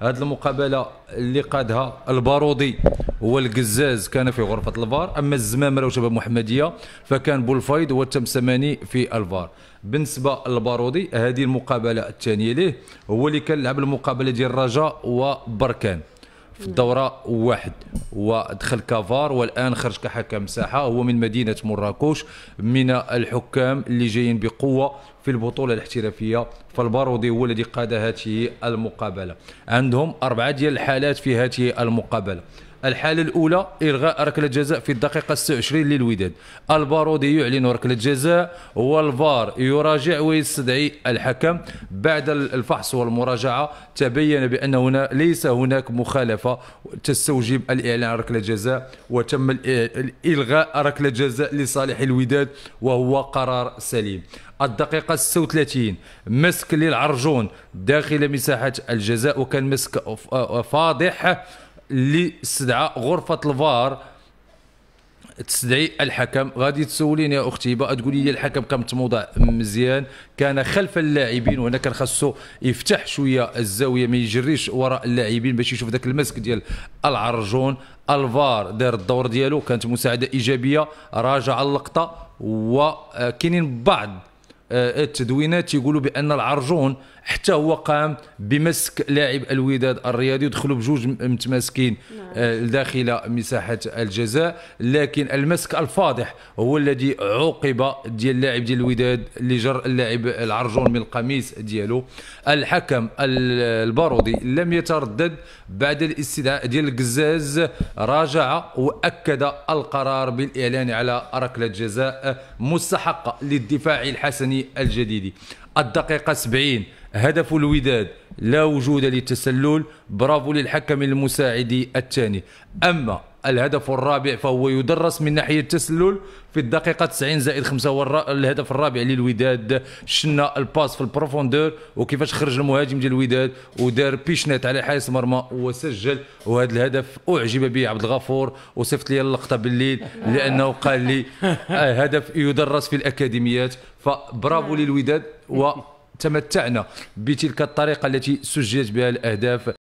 هذه المقابلة اللي قادها البارودي هو القزاز كان في غرفة الفار. أما الزمامره وشباب محمدية فكان بولفايد هو التمسماني في الفار. بالنسبة للبارودي هذه المقابلة الثانية ليه؟ هو اللي كان لعب المقابلة ديال الرجاء وبركان. في الدورة واحد. ودخل كافار والآن خرج كحكم ساحة. هو من مدينة مراكش من الحكام اللي جايين بقوة في البطولة الاحترافية فالبارودي هو الذي قاد هذه المقابلة. عندهم أربعة ديال الحالات في هذه المقابلة. الحالة الأولى إلغاء ركلة جزاء في الدقيقة 26 للوداد. البارودي يعلن ركلة جزاء والفار يراجع ويستدعي الحكم بعد الفحص والمراجعة تبين بأن هنا ليس هناك مخالفة. تستوجب الإعلان عن ركلة جزاء وتم إلغاء ركلة جزاء لصالح الوداد وهو قرار سليم. الدقيقة 36 مسك للعرجون داخل مساحة الجزاء وكان مسك فاضح. اللي استدعى غرفة الفار. تستدعي الحكم. غادي تسوليني يا أختي بقى تقولي لي الحكم كم موضع مزيان كان خلف اللاعبين وهنا كان خاصو يفتح شوية الزاوية ما يجريش وراء اللاعبين باش يشوف ذاك المسك ديال العرجون. الفار دار الدور ديالو كانت مساعدة إيجابية راجع اللقطة وكاينين بعض التدوينات يقولوا بأن العرجون حتى هو قام بمسك لاعب الوداد الرياضي ودخلوا بجوج متماسكين نعم. آه، داخل مساحة الجزاء لكن المسك الفاضح هو الذي عوقب ديال اللاعب ديال الوداد اللي جر اللاعب العرجون من القميص ديالو الحكم البارودي لم يتردد بعد الاستدعاء ديال القزاز راجع وأكد القرار بالإعلان على ركله جزاء مستحقه للدفاع الحسني الجديدي. الدقيقة 70 هدف الوداد. لا وجود للتسلل. برافو للحكم المساعد الثاني. أما الهدف الرابع فهو يدرس من ناحية التسلل في الدقيقة 90 زائد 5 هو الهدف الرابع للوداد. شنا ال passe في ال profondeur وكيفاش خرج المهاجم ديال الوداد ودار بيشنات على حارس مرمى وسجل. وهذا الهدف أعجب به عبد الغفور وصفت لي اللقطة بالليل لأنه قال لي هدف يدرس في الأكاديميات. فبرافو للوداد و تمتعنا بتلك الطريقة التي سجلت بها الأهداف